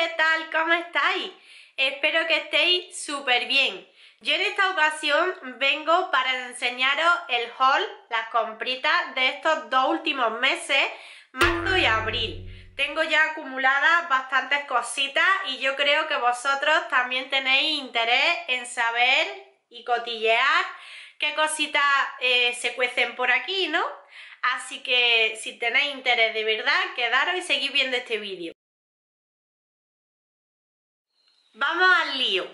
¿qué tal? ¿Cómo estáis? Espero que estéis súper bien. Yo en esta ocasión vengo para enseñaros el haul, las compritas de estos dos últimos meses, marzo y abril. Tengo ya acumuladas bastantes cositas y yo creo que vosotros también tenéis interés en saber y cotillear qué cositas eh, se cuecen por aquí, ¿no? Así que si tenéis interés de verdad, quedaros y seguid viendo este vídeo. Vamos al lío.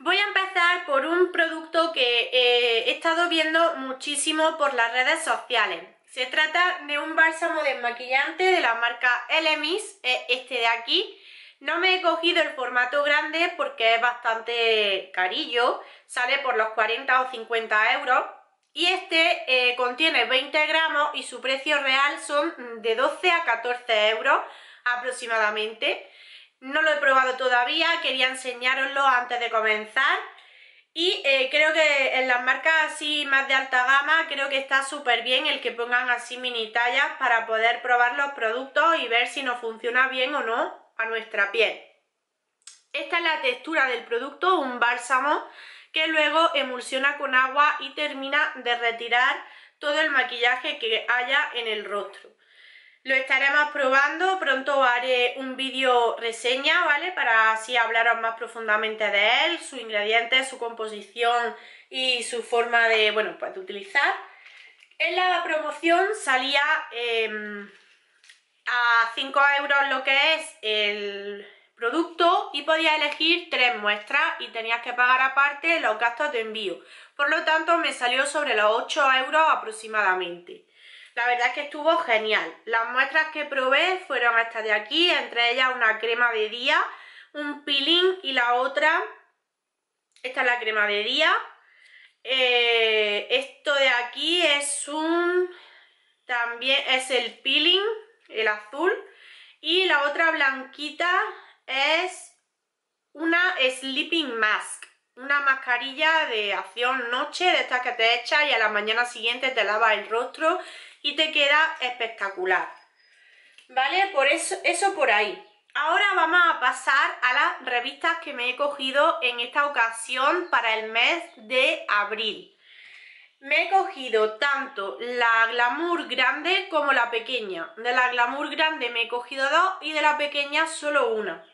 Voy a empezar por un producto que eh, he estado viendo muchísimo por las redes sociales. Se trata de un bálsamo desmaquillante de la marca Elemis, este de aquí. No me he cogido el formato grande porque es bastante carillo, sale por los 40 o 50 euros. Y este eh, contiene 20 gramos y su precio real son de 12 a 14 euros aproximadamente. No lo he probado todavía, quería enseñároslo antes de comenzar. Y eh, creo que en las marcas así más de alta gama, creo que está súper bien el que pongan así mini tallas para poder probar los productos y ver si nos funciona bien o no a nuestra piel. Esta es la textura del producto, un bálsamo que luego emulsiona con agua y termina de retirar todo el maquillaje que haya en el rostro. Lo estaremos probando, pronto haré un vídeo reseña, ¿vale? Para así hablaros más profundamente de él, sus ingredientes, su composición y su forma de, bueno, pues utilizar. En la promoción salía em, a 5 euros lo que es el producto y podía elegir tres muestras y tenías que pagar aparte los gastos de envío. Por lo tanto me salió sobre los 8 euros aproximadamente. La verdad es que estuvo genial. Las muestras que probé fueron estas de aquí, entre ellas una crema de día, un peeling y la otra, esta es la crema de día. Eh, esto de aquí es un, también es el peeling, el azul. Y la otra blanquita es una sleeping mask una mascarilla de acción noche de estas que te echas y a la mañana siguiente te lavas el rostro y te queda espectacular. ¿Vale? Por eso, eso por ahí. Ahora vamos a pasar a las revistas que me he cogido en esta ocasión para el mes de abril. Me he cogido tanto la Glamour grande como la pequeña. De la Glamour grande me he cogido dos y de la pequeña solo una.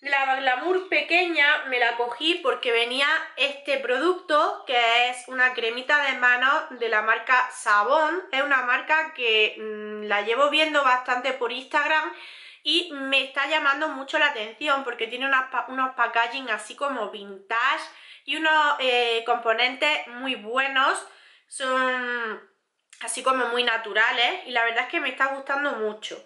La Glamour pequeña me la cogí porque venía este producto que es una cremita de manos de la marca Sabón. Es una marca que mm, la llevo viendo bastante por Instagram y me está llamando mucho la atención porque tiene unos packaging así como vintage y unos eh, componentes muy buenos. Son así como muy naturales y la verdad es que me está gustando mucho.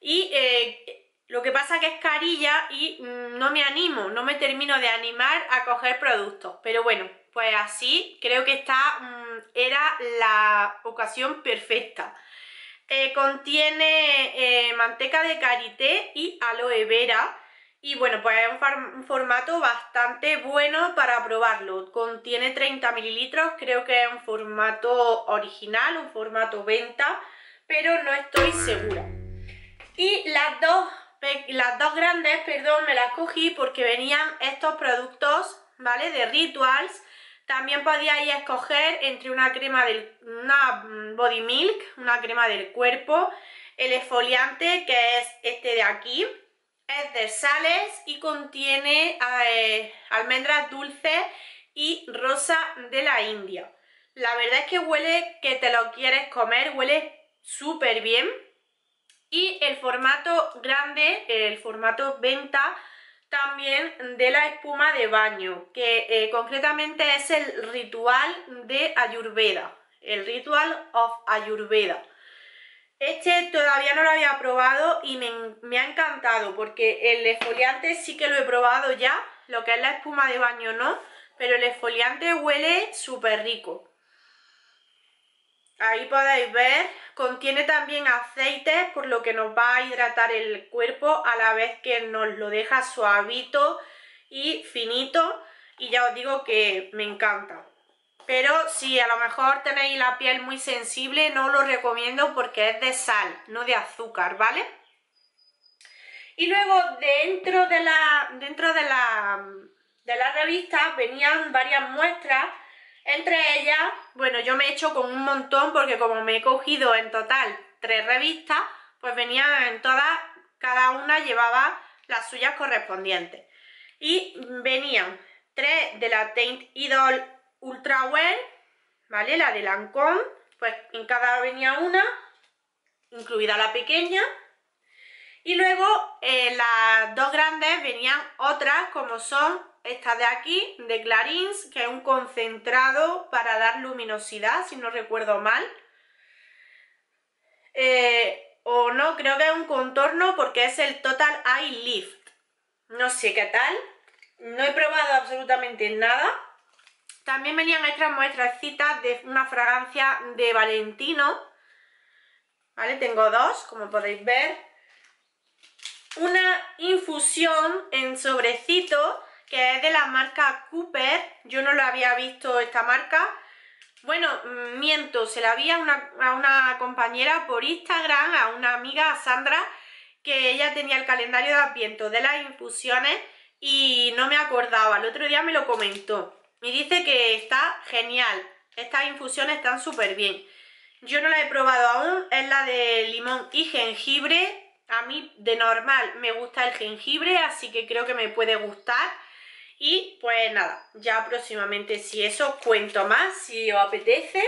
Y eh, lo que pasa que es carilla y mm, no me animo, no me termino de animar a coger productos. Pero bueno, pues así creo que esta mm, era la ocasión perfecta. Eh, contiene eh, manteca de karité y aloe vera. Y bueno, pues es un, formato bastante bueno para probarlo. Contiene 30 mililitros, creo que es un formato original, un formato venta, pero no estoy segura. Y las dos las dos grandes, perdón, me las cogí porque venían estos productos, ¿vale? De Rituals. También podíais escoger entre una crema del una body milk, una crema del cuerpo, el esfoliante que es este de aquí, es de sales y contiene eh, almendras dulces y rosa de la India. La verdad es que huele que te lo quieres comer, huele súper bien y el formato grande, el formato venta también de la espuma de baño, que eh, concretamente es el ritual de Ayurveda, el Ritual of Ayurveda. Este todavía no lo había probado y me, me, ha encantado porque el esfoliante sí que lo he probado ya, lo que es la espuma de baño no, pero el esfoliante huele súper rico. Ahí podéis ver, contiene también aceite, por lo que nos va a hidratar el cuerpo a la vez que nos lo deja suavito y finito. Y ya os digo que me encanta. Pero si a lo mejor tenéis la piel muy sensible, no lo recomiendo porque es de sal, no de azúcar, ¿vale? Y luego dentro de la, dentro de la, de la revista venían varias muestras, entre ellas, bueno, yo me he hecho con un montón porque como me he cogido en total tres revistas, pues venían en todas, cada una llevaba las suyas correspondientes. Y venían tres de la Taint Idol Ultra Well, ¿vale? La de Lancôme, pues en cada venía una, incluida la pequeña. Y luego en las dos grandes venían otras como son estas de aquí, de Clarins, que es un concentrado para dar luminosidad, si no recuerdo mal. Eh, o no, creo que es un contorno porque es el Total Eye Lift. No sé qué tal. No he probado absolutamente nada. También venían extras muestrecitas de una fragancia de Valentino. ¿Vale? Tengo dos, como podéis ver. Una infusión en sobrecito que es de la marca Cooper. Yo no lo había visto esta marca bueno, mm, miento, se la vi a una, compañera por Instagram, a una amiga, a Sandra, que ella tenía el calendario de Adviento de las infusiones y no me acordaba. El otro día me lo comentó y dice que está genial. Estas infusiones están súper bien. Yo no la he probado aún, es la de limón y jengibre. A mí de normal me gusta el jengibre, así que creo que me puede gustar. Y pues nada, ya próximamente si eso cuento más, si os apetece.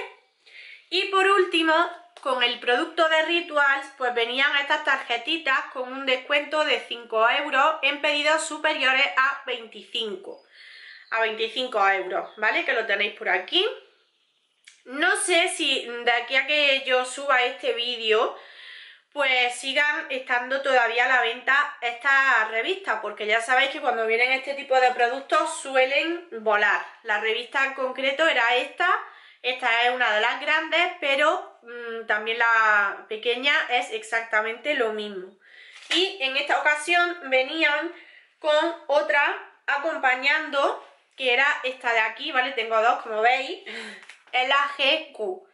Y por último, con el producto de Rituals, pues venían estas tarjetitas con un descuento de 5 euros en pedidos superiores a 25. A 25 euros, ¿vale? Que lo tenéis por aquí. No sé si de aquí a que yo suba este vídeo pues sigan estando todavía a la venta estas revistas, porque ya sabéis que cuando vienen este tipo de productos suelen volar. La revista en concreto era esta, esta es una de las grandes, pero mm, también la pequeña es exactamente lo mismo. Y en esta ocasión venían con otra acompañando, que era esta de aquí, ¿vale? Tengo dos, como veis, es la GQ.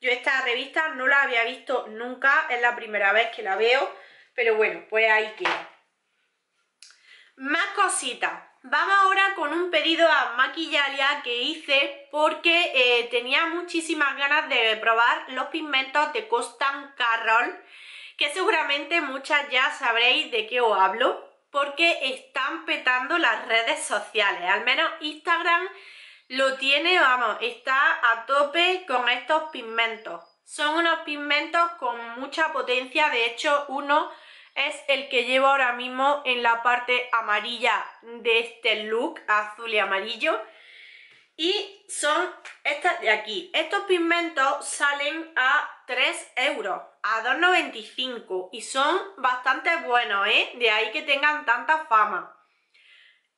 Yo esta revista no la había visto nunca, es la primera vez que la veo, pero bueno, pues ahí queda. Más cositas. Vamos ahora con un pedido a Maquillalia que hice porque eh, tenía muchísimas ganas de probar los pigmentos de Costan Carroll, que seguramente muchas ya sabréis de qué os hablo, porque están petando las redes sociales, al menos Instagram lo tiene, vamos, está a tope con estos pigmentos. Son unos pigmentos con mucha potencia, de hecho uno es el que llevo ahora mismo en la parte amarilla de este look, azul y amarillo. Y son estas de aquí. Estos pigmentos salen a 3 euros, a 2,95 y son bastante buenos, ¿eh? De ahí que tengan tanta fama.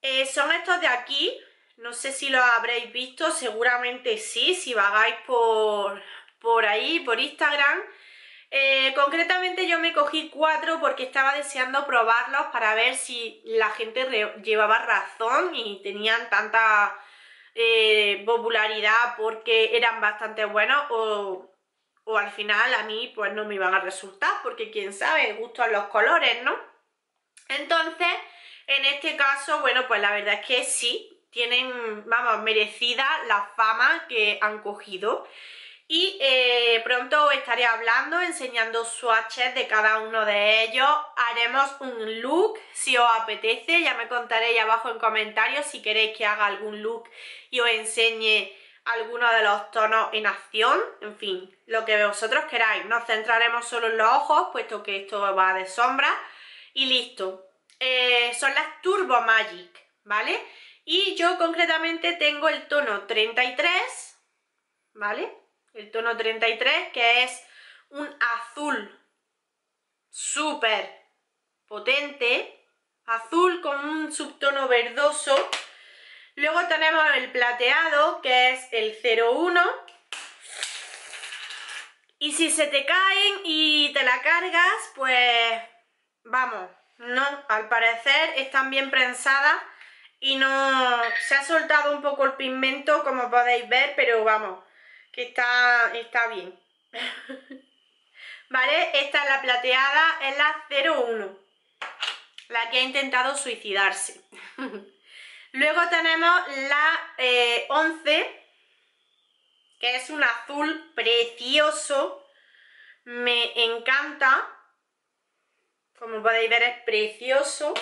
Eh, son estos de aquí, no sé si lo habréis visto, seguramente sí, si vagáis por, por ahí, por Instagram. Eh, concretamente yo me cogí cuatro porque estaba deseando probarlos para ver si la gente llevaba razón y tenían tanta eh, popularidad porque eran bastante buenos o, o, al final a mí pues no me iban a resultar porque quién sabe, gustan los colores, ¿no? Entonces, en este caso, bueno, pues la verdad es que sí, tienen, vamos, merecida la fama que han cogido. Y eh, pronto estaré hablando, enseñando swatches de cada uno de ellos. Haremos un look si os apetece. Ya me contaréis abajo en comentarios si queréis que haga algún look y os enseñe alguno de los tonos en acción. En fin, lo que vosotros queráis. Nos centraremos solo en los ojos, puesto que esto va de sombra. Y listo. Eh, son las Turbo Magic, ¿vale? Y yo concretamente tengo el tono 33, ¿vale? El tono 33, que es un azul súper potente, azul con un subtono verdoso. Luego tenemos el plateado, que es el 01. Y si se te caen y te la cargas, pues vamos, no, al parecer están bien prensadas y no se ha soltado un poco el pigmento como podéis ver pero vamos que está, está bien vale esta es la plateada es la 01 la que ha intentado suicidarse. Luego tenemos la 11, eh, que es un azul precioso. Me encanta. Como podéis ver es precioso.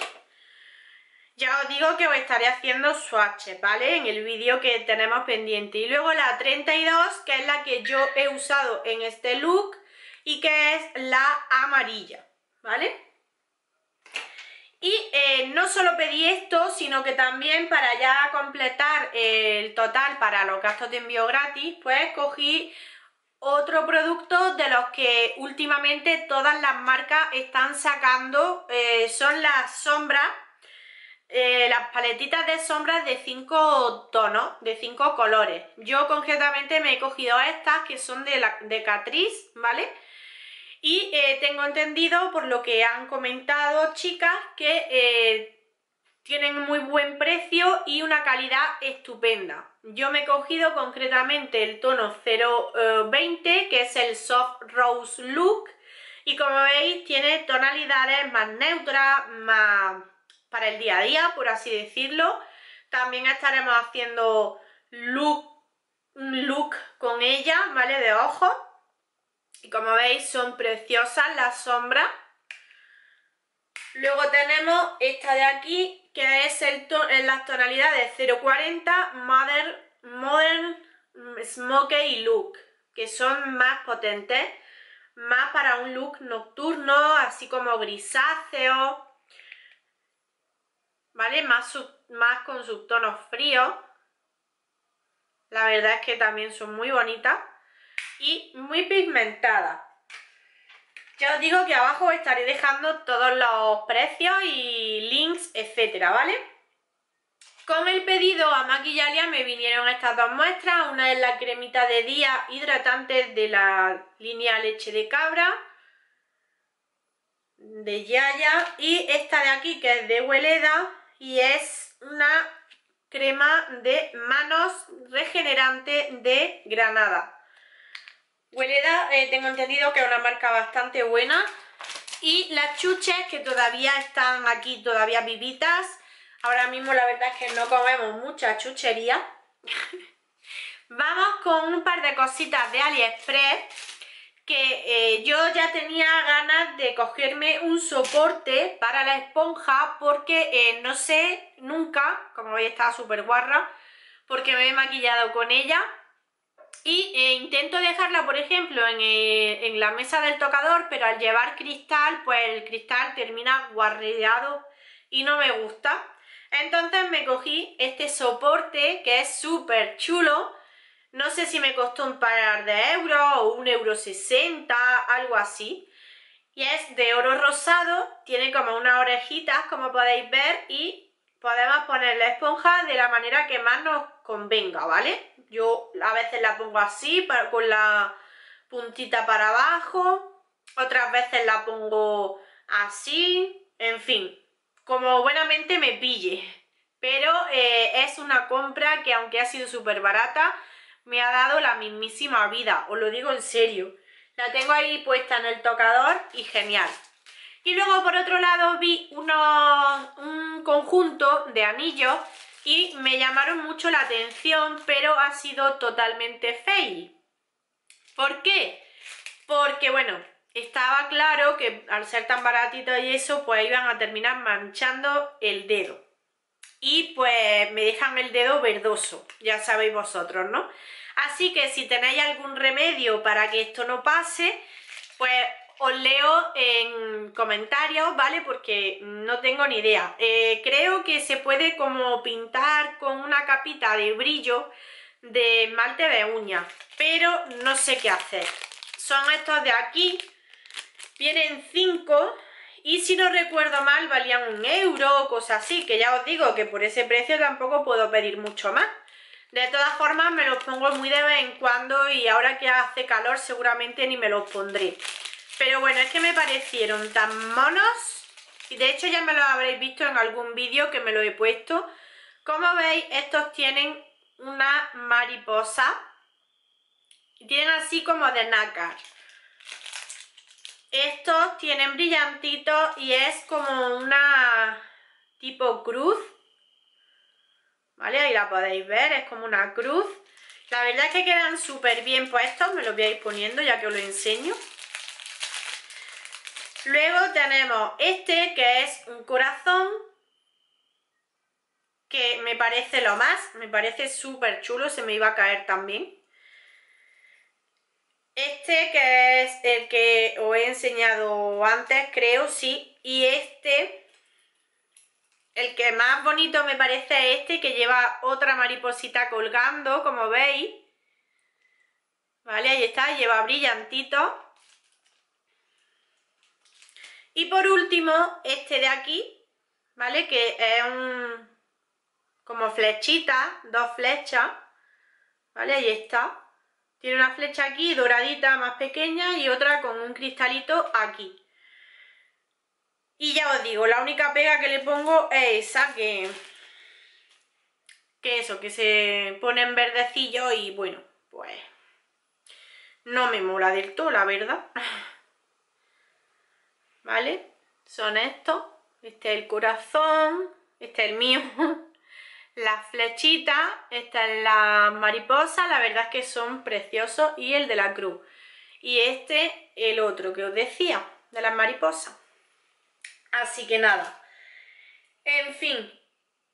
Ya os digo que os estaré haciendo swatches, ¿vale? En el vídeo que tenemos pendiente. Y luego la 32, que es la que yo he usado en este look y que es la amarilla, ¿vale? Y eh, no solo pedí esto, sino que también para ya completar el total para los gastos de envío gratis, pues cogí otro producto de los que últimamente todas las marcas están sacando, eh, son las sombras eh, las paletitas de sombras de 5 tonos, de 5 colores. Yo concretamente me he cogido estas que son de, la, de Catrice, ¿vale? Y eh, tengo entendido por lo que han comentado chicas que eh, tienen muy buen precio y una calidad estupenda. Yo me he cogido concretamente el tono 020 que es el Soft Rose Look y como veis tiene tonalidades más neutras, más para el día a día, por así decirlo. También estaremos haciendo look, un look con ella, ¿vale? De ojos. Y como veis son preciosas las sombras. Luego tenemos esta de aquí, que es el en las tonalidades 040, Modern, Modern Smoky y Look, que son más potentes, más para un look nocturno, así como grisáceo, ¿vale? Más, más con subtonos fríos. La verdad es que también son muy bonitas y muy pigmentadas. Ya os digo que abajo estaré dejando todos los precios y links, etcétera, ¿vale? Con el pedido a Maquillalia me vinieron estas dos muestras. Una es la cremita de día hidratante de la línea leche de cabra de Yaya y esta de aquí que es de Hueleda y es una crema de manos regenerante de Granada. Hueleda eh, tengo entendido que es una marca bastante buena y las chuches que todavía están aquí, todavía vivitas. Ahora mismo la verdad es que no comemos mucha chuchería. Vamos con un par de cositas de AliExpress que eh, yo ya tenía ganas de cogerme un soporte para la esponja porque eh, no sé nunca, como veis está súper guarra, porque me he maquillado con ella. Y eh, intento dejarla por ejemplo en, en, la mesa del tocador pero al llevar cristal pues el cristal termina guarreado y no me gusta. Entonces me cogí este soporte que es súper chulo no sé si me costó un par de euros o un euro sesenta, algo así. Y es de oro rosado, tiene como unas orejitas, como podéis ver, y podemos poner la esponja de la manera que más nos convenga, ¿vale? Yo a veces la pongo así, con la puntita para abajo, otras veces la pongo así, en fin, como buenamente me pille. Pero eh, es una compra que aunque ha sido súper barata, me ha dado la mismísima vida, os lo digo en serio. La tengo ahí puesta en el tocador y genial. Y luego por otro lado vi un conjunto de anillos y me llamaron mucho la atención, pero ha sido totalmente fail. ¿Por qué? Porque bueno, estaba claro que al ser tan baratito y eso, pues iban a terminar manchando el dedo. Y pues me dejan el dedo verdoso, ya sabéis vosotros, ¿no? Así que si tenéis algún remedio para que esto no pase, pues os leo en comentarios, ¿vale? Porque no tengo ni idea. Eh, creo que se puede como pintar con una capita de brillo de malte de uña, pero no sé qué hacer. Son estos de aquí, vienen 5 y si no recuerdo mal valían un euro o cosas así, que ya os digo que por ese precio tampoco puedo pedir mucho más. De todas formas me los pongo muy de vez en cuando y ahora que hace calor seguramente ni me los pondré. Pero bueno, es que me parecieron tan monos y de hecho ya me los habréis visto en algún vídeo que me lo he puesto. Como veis, estos tienen una mariposa y tienen así como de nácar. Estos tienen brillantitos y es como una tipo cruz. ¿Vale? Ahí la podéis ver, es como una cruz. La verdad es que quedan súper bien puestos, me los voy a ir poniendo ya que os lo enseño. Luego tenemos este que es un corazón que me parece lo más, me parece súper chulo, se me iba a caer también. Este que es el que os he enseñado antes, creo, sí. Y este, el que más bonito me parece es este, que lleva otra mariposita colgando, como veis. ¿Vale? Ahí está, lleva brillantito. Y por último, este de aquí, ¿vale? Que es un... como flechita, dos flechas. ¿Vale? Ahí está. Tiene una flecha aquí doradita más pequeña y otra con un cristalito aquí. Y ya os digo, la única pega que le pongo es esa que... Que eso, que se pone en verdecillo y bueno, pues... No me mola del todo, la verdad. ¿Vale? Son estos. Este es el corazón. Este es el mío. las flechitas, esta es la mariposa, la verdad es que son preciosos, y el de la cruz. Y este, el otro que os decía, de las mariposas. Así que nada. En fin,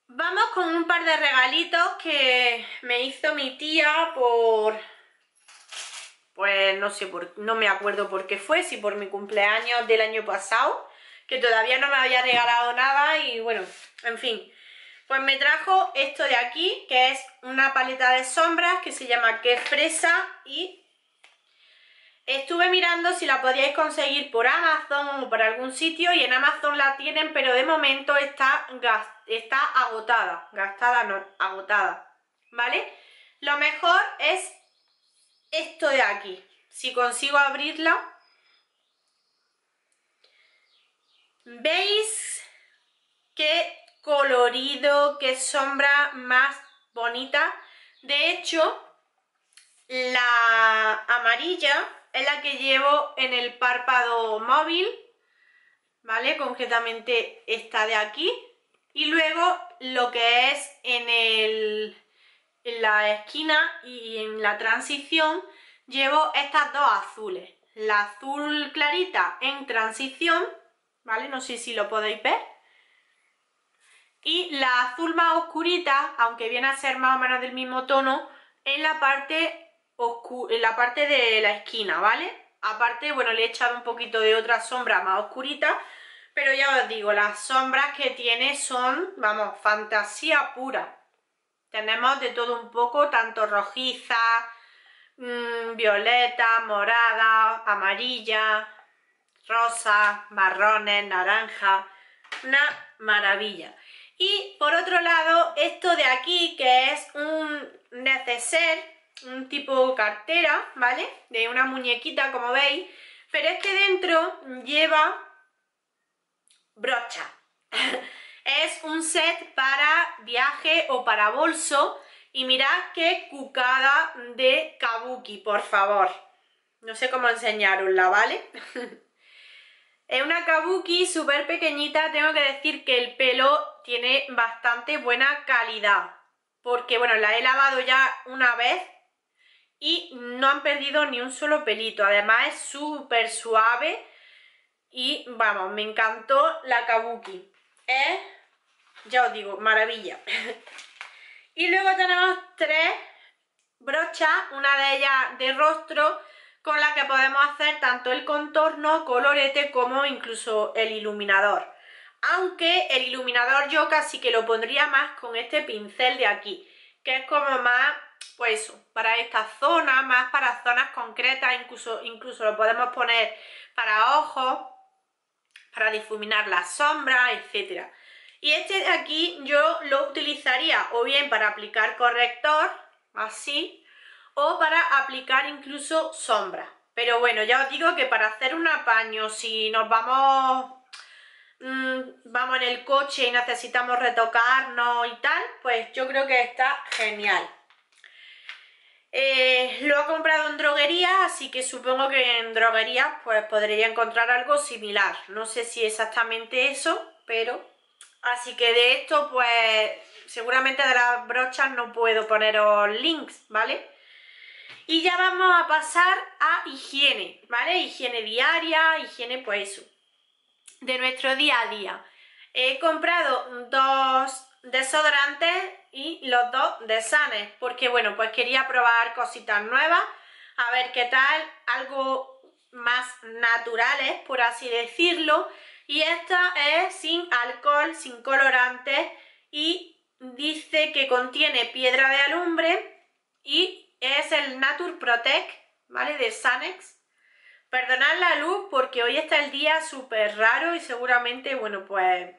vamos con un par de regalitos que me hizo mi tía por... Pues no sé, por, no me acuerdo por qué fue, si por mi cumpleaños del año pasado, que todavía no me había regalado nada y bueno, en fin pues me trajo esto de aquí, que es una paleta de sombras que se llama Que Fresa y estuve mirando si la podíais conseguir por Amazon o por algún sitio y en Amazon la tienen, pero de momento está, está agotada, gastada no, agotada, ¿vale? Lo mejor es esto de aquí, si consigo abrirla. ¿Veis que colorido, qué sombra más bonita. De hecho, la amarilla es la que llevo en el párpado móvil, ¿vale? Concretamente esta de aquí. Y luego lo que es en, el, en la esquina y en la transición llevo estas dos azules. La azul clarita en transición, ¿vale? No sé si lo podéis ver y la azul más oscurita, aunque viene a ser más o menos del mismo tono, en la parte, en la parte de la esquina, ¿vale? Aparte, bueno, le he echado un poquito de otra sombra más oscurita, pero ya os digo, las sombras que tiene son, vamos, fantasía pura. Tenemos de todo un poco, tanto rojiza, mmm, violeta, morada, amarilla, rosa, marrones, naranja, una maravilla. Y por otro lado, esto de aquí, que es un neceser, un tipo cartera, ¿vale? De una muñequita, como veis, pero es que dentro lleva brocha. es un set para viaje o para bolso y mirad qué cucada de kabuki, por favor. No sé cómo enseñarosla, ¿vale? es una kabuki súper pequeñita, tengo que decir que el pelo tiene bastante buena calidad. Porque, bueno, la he lavado ya una vez y no han perdido ni un solo pelito. Además es súper suave y, vamos, me encantó la Kabuki. Es, ya os digo, maravilla. y luego tenemos tres brochas, una de ellas de rostro, con la que podemos hacer tanto el contorno, colorete, como incluso el iluminador aunque el iluminador yo casi que lo pondría más con este pincel de aquí, que es como más, pues para esta zona, más para zonas concretas, incluso, incluso lo podemos poner para ojos, para difuminar las sombras, etc. Y este de aquí yo lo utilizaría o bien para aplicar corrector, así, o para aplicar incluso sombra. Pero bueno, ya os digo que para hacer un apaño, si nos vamos Mm, vamos en el coche y necesitamos retocarnos y tal, pues yo creo que está genial. Eh, lo he comprado en droguería, así que supongo que en droguería pues podría encontrar algo similar. No sé si exactamente eso, pero... Así que de esto pues seguramente de las brochas no puedo poneros links, ¿vale? Y ya vamos a pasar a higiene, ¿vale? Higiene diaria, higiene pues eso, de nuestro día a día. He comprado dos desodorantes y los dos de Sanes, porque bueno, pues quería probar cositas nuevas, a ver qué tal, algo más naturales, por así decirlo. Y esta es sin alcohol, sin colorantes y dice que contiene piedra de alumbre y es el Nature Protect, ¿vale? De Sanex. Perdonad la luz porque hoy está el día súper raro y seguramente, bueno, pues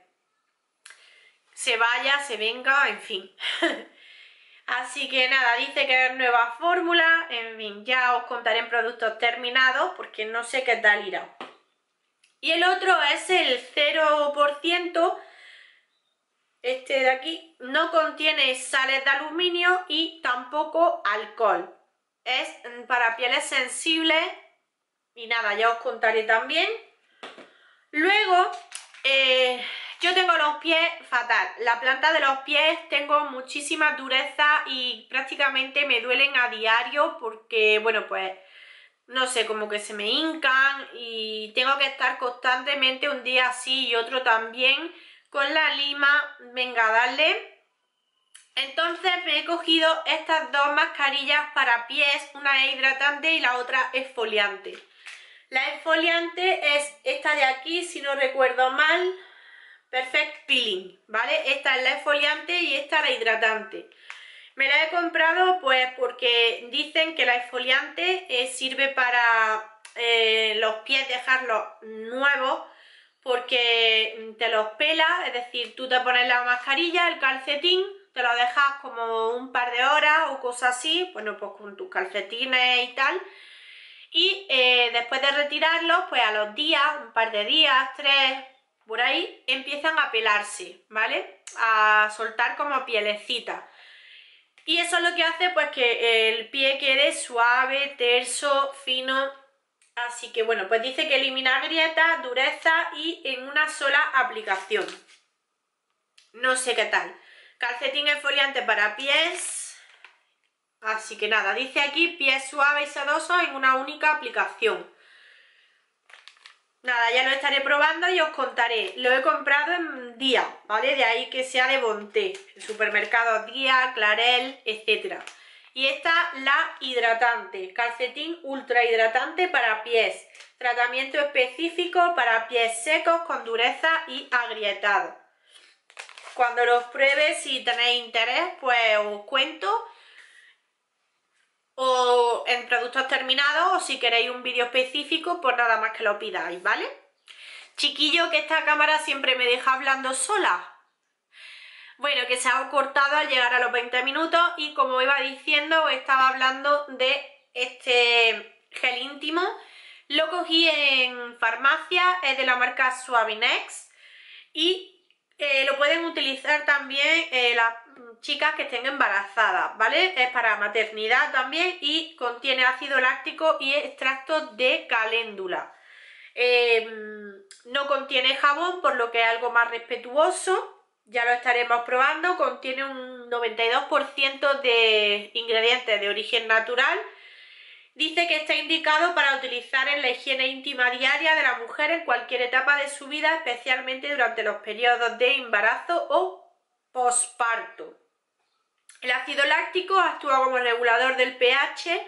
se vaya, se venga, en fin. Así que nada, dice que es nueva fórmula, en fin, ya os contaré en productos terminados porque no sé qué tal irá. Y el otro es el 0%, este de aquí, no contiene sales de aluminio y tampoco alcohol. Es para pieles sensibles y nada, ya os contaré también. Luego, eh, yo tengo los pies fatal, la planta de los pies tengo muchísima dureza y prácticamente me duelen a diario porque, bueno, pues no sé, como que se me hincan y tengo que estar constantemente un día así y otro también con la lima, venga, dale. Entonces me he cogido estas dos mascarillas para pies, una es hidratante y la otra es foliante. La exfoliante es esta de aquí, si no recuerdo mal, Perfect Peeling, ¿vale? Esta es la exfoliante y esta la hidratante. Me la he comprado pues porque dicen que la exfoliante eh, sirve para eh, los pies dejarlos nuevos porque te los pela, es decir, tú te pones la mascarilla, el calcetín, te lo dejas como un par de horas o cosas así, bueno, pues con tus calcetines y tal. Y eh, después de retirarlos, pues a los días, un par de días, tres, por ahí empiezan a pelarse, ¿vale? A soltar como pielecita. Y eso es lo que hace pues que el pie quede suave, terso, fino. Así que bueno, pues dice que elimina grietas, dureza y en una sola aplicación. No sé qué tal. Calcetín exfoliante para pies. Así que nada, dice aquí pies suaves y sedosos en una única aplicación. Nada, ya lo estaré probando y os contaré. Lo he comprado en Día, ¿vale? De ahí que sea de Bonté, supermercados Día, Clarel, etc. Y esta, la hidratante, calcetín ultra hidratante para pies. Tratamiento específico para pies secos con dureza y agrietado. Cuando los pruebe, si tenéis interés, pues os cuento o en productos terminados o si queréis un vídeo específico, pues nada más que lo pidáis, ¿vale? Chiquillo, que esta cámara siempre me deja hablando sola. Bueno, que se ha cortado al llegar a los 20 minutos y como iba diciendo, estaba hablando de este gel íntimo. Lo cogí en farmacia, es de la marca Suavinex y eh, lo pueden utilizar también eh, las chicas que estén embarazadas, ¿vale? Es para maternidad también y contiene ácido láctico y extracto de caléndula. Em, no contiene jabón, por lo que es algo más respetuoso. Ya lo estaremos probando. Contiene un 92% de ingredientes de origen natural. Dice que está indicado para utilizar en la higiene íntima diaria de la mujer en cualquier etapa de su vida, especialmente durante los periodos de embarazo o posparto. El ácido láctico actúa como regulador del pH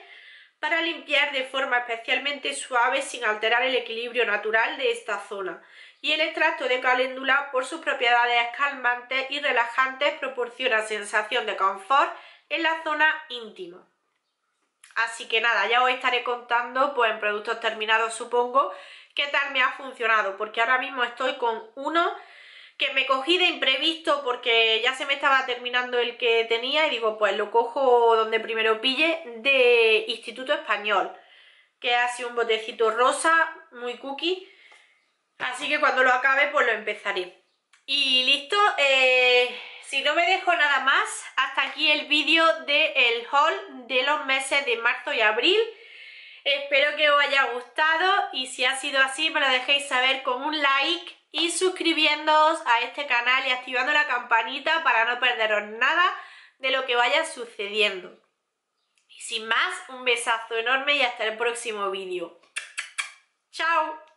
para limpiar de forma especialmente suave sin alterar el equilibrio natural de esta zona. Y el extracto de caléndula, por sus propiedades calmantes y relajantes, proporciona sensación de confort en la zona íntima. Así que nada, ya os estaré contando, pues en productos terminados supongo, qué tal me ha funcionado, porque ahora mismo estoy con uno que me cogí de imprevisto porque ya se me estaba terminando el que tenía y digo, pues lo cojo donde primero pille de Instituto Español, que ha sido un botecito rosa, muy cookie, así que cuando lo acabe pues lo empezaré. Y listo, eh, si no me dejo nada más, hasta aquí el vídeo del haul de los meses de marzo y abril. Espero que os haya gustado y si ha sido así me lo dejéis saber con un like y suscribiéndoos a este canal y activando la campanita para no perderos nada de lo que vaya sucediendo. Y sin más, un besazo enorme y hasta el próximo vídeo. ¡Chao!